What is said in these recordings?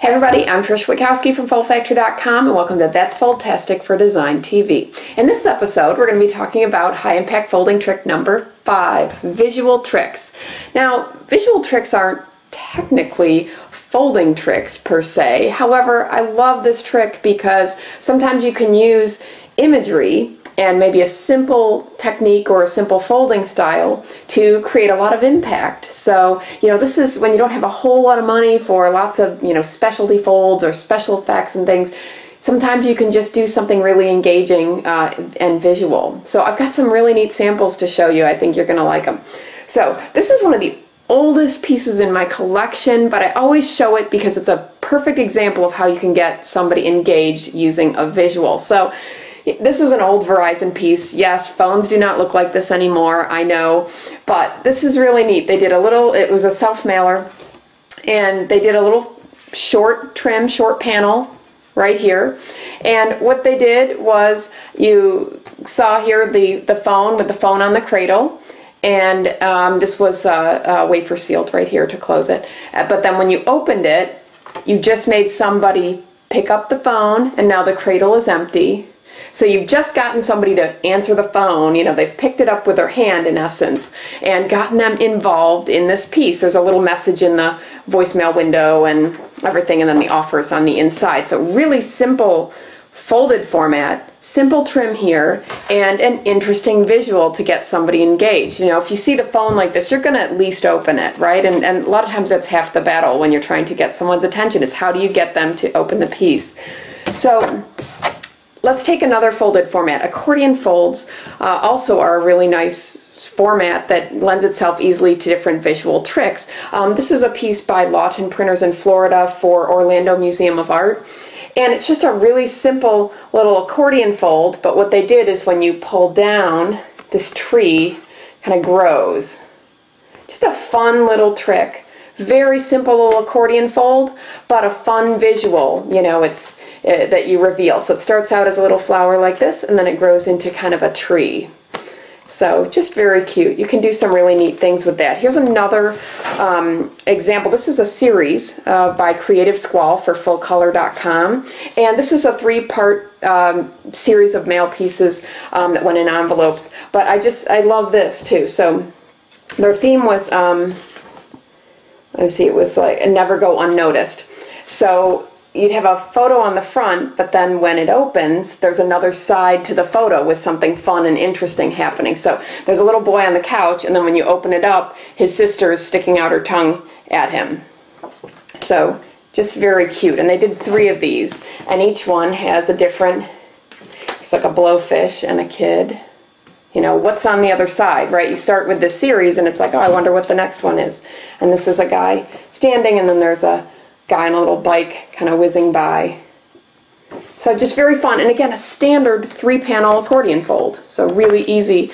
Hey everybody, I'm Trish Witkowski from FoldFactory.com and welcome to That's Foldtastic for Design TV. In this episode, we're going to be talking about high impact folding trick number five, visual tricks. Now, visual tricks aren't technically folding tricks per se. However, I love this trick because sometimes you can use imagery and maybe a simple technique or a simple folding style to create a lot of impact. So, you know, this is when you don't have a whole lot of money for lots of, you know, specialty folds or special effects and things. Sometimes you can just do something really engaging uh, and visual. So I've got some really neat samples to show you. I think you're going to like them. So this is one of the oldest pieces in my collection, but I always show it because it's a perfect example of how you can get somebody engaged using a visual. So this is an old Verizon piece. Yes, phones do not look like this anymore, I know, but this is really neat. They did a little, it was a self-mailer, and they did a little short trim, short panel right here. And what they did was you saw here the, the phone with the phone on the cradle, and um, this was uh, uh, wafer sealed right here to close it. Uh, but then when you opened it, you just made somebody pick up the phone, and now the cradle is empty so you've just gotten somebody to answer the phone, you know, they've picked it up with their hand in essence and gotten them involved in this piece. There's a little message in the voicemail window and everything and then the offers on the inside. So really simple folded format, simple trim here, and an interesting visual to get somebody engaged. You know, if you see the phone like this, you're going to at least open it, right? And, and a lot of times that's half the battle when you're trying to get someone's attention is how do you get them to open the piece. So Let's take another folded format. Accordion folds uh, also are a really nice format that lends itself easily to different visual tricks. Um, this is a piece by Lawton Printers in Florida for Orlando Museum of Art. And it's just a really simple little accordion fold, but what they did is when you pull down, this tree kind of grows. Just a fun little trick. Very simple little accordion fold, but a fun visual. You know, it's uh, that you reveal. So it starts out as a little flower like this, and then it grows into kind of a tree. So just very cute. You can do some really neat things with that. Here's another um, example. This is a series uh, by Creative Squall for fullcolor.com. And this is a three-part um, series of mail pieces um, that went in envelopes. But I just, I love this too. So their theme was, um, let me see, it was like never go unnoticed. So you'd have a photo on the front, but then when it opens, there's another side to the photo with something fun and interesting happening. So there's a little boy on the couch, and then when you open it up, his sister is sticking out her tongue at him. So just very cute. And they did three of these, and each one has a different, it's like a blowfish and a kid. You know, what's on the other side, right? You start with this series, and it's like, oh, I wonder what the next one is. And this is a guy standing, and then there's a guy on a little bike kind of whizzing by. So just very fun. And again, a standard three panel accordion fold. So really easy,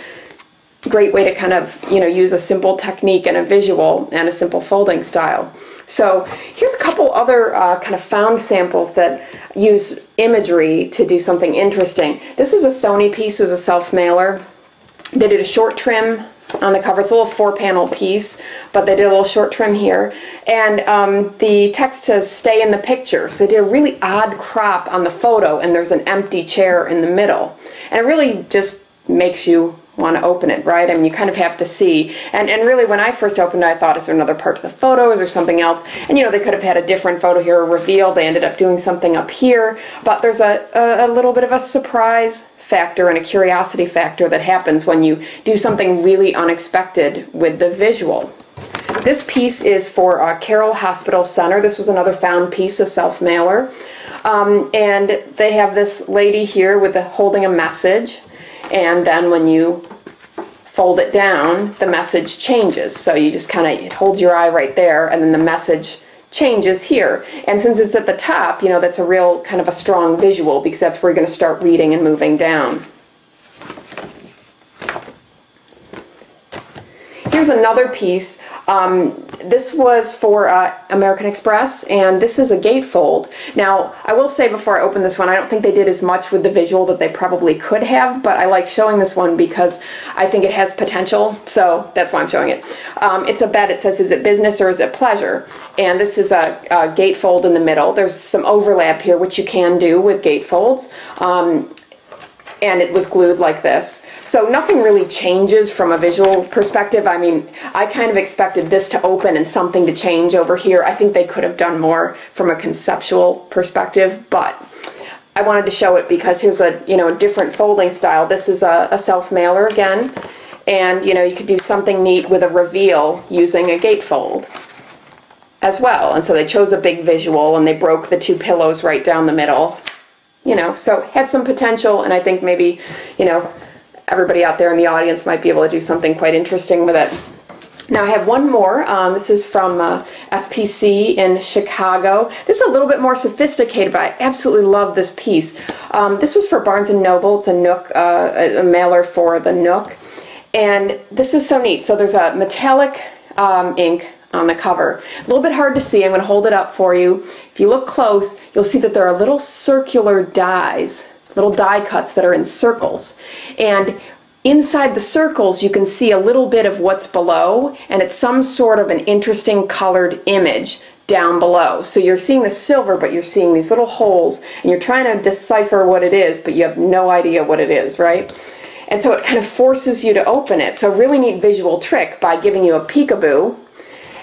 great way to kind of, you know, use a simple technique and a visual and a simple folding style. So here's a couple other uh, kind of found samples that use imagery to do something interesting. This is a Sony piece, it was a self-mailer. They did a short trim on the cover. It's a little four panel piece, but they did a little short trim here. And um, the text says stay in the picture. So they did a really odd crop on the photo and there's an empty chair in the middle. And it really just makes you want to open it, right? I mean, you kind of have to see. And, and really, when I first opened it, I thought, is there another part to the photo? Is there something else? And, you know, they could have had a different photo here, a reveal. They ended up doing something up here. But there's a, a, a little bit of a surprise factor and a curiosity factor that happens when you do something really unexpected with the visual. This piece is for uh, Carroll Hospital Center. This was another found piece, a self-mailer. Um, and they have this lady here with a, holding a message. And then when you fold it down, the message changes. So you just kind of hold your eye right there, and then the message changes here. And since it's at the top, you know, that's a real kind of a strong visual because that's where you're going to start reading and moving down. Here's another piece Um, this was for uh, American Express, and this is a gatefold. Now, I will say before I open this one, I don't think they did as much with the visual that they probably could have, but I like showing this one because I think it has potential, so that's why I'm showing it. Um, it's a bed, it says, is it business or is it pleasure? And this is a, a gatefold in the middle. There's some overlap here, which you can do with gatefolds. Um, and it was glued like this. So nothing really changes from a visual perspective. I mean, I kind of expected this to open and something to change over here. I think they could have done more from a conceptual perspective, but I wanted to show it because here's a, you know, a different folding style. This is a, a self-mailer again, and you know, you could do something neat with a reveal using a gatefold as well. And so they chose a big visual and they broke the two pillows right down the middle you know, so had some potential, and I think maybe, you know, everybody out there in the audience might be able to do something quite interesting with it. Now I have one more. Um, this is from uh, SPC in Chicago. This is a little bit more sophisticated, but I absolutely love this piece. Um, this was for Barnes & Noble. It's a Nook, uh, a mailer for the Nook. And this is so neat. So there's a metallic um, ink on the cover. A little bit hard to see. I'm going to hold it up for you. If you look close, you'll see that there are little circular dies, little die cuts that are in circles. And inside the circles, you can see a little bit of what's below, and it's some sort of an interesting colored image down below. So you're seeing the silver, but you're seeing these little holes, and you're trying to decipher what it is, but you have no idea what it is, right? And so it kind of forces you to open it. So really neat visual trick by giving you a peekaboo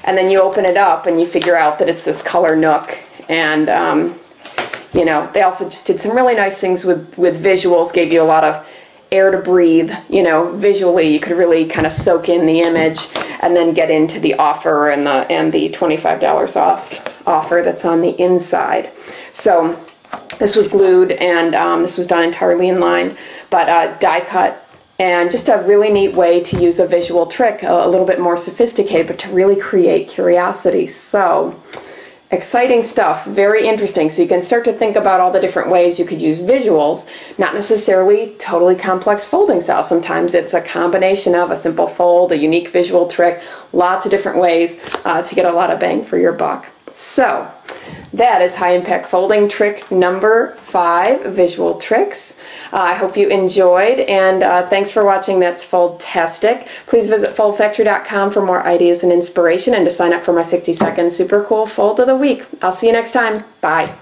and then you open it up and you figure out that it's this color nook. And um, you know they also just did some really nice things with with visuals gave you a lot of air to breathe you know visually. You could really kind of soak in the image and then get into the offer and the and the $25 off offer that's on the inside. So this was glued and um, this was done entirely in line. But uh, die cut and just a really neat way to use a visual trick, a, little bit more sophisticated, but to really create curiosity. So, exciting stuff, very interesting. So you can start to think about all the different ways you could use visuals, not necessarily totally complex folding styles. Sometimes it's a combination of a simple fold, a unique visual trick, lots of different ways uh, to get a lot of bang for your buck. So that is high impact folding trick number five, visual tricks. Uh, I hope you enjoyed, and uh, thanks for watching That's Foldtastic. Please visit foldfactory.com for more ideas and inspiration and to sign up for my 60 second super cool fold of the week. I'll see you next time. Bye.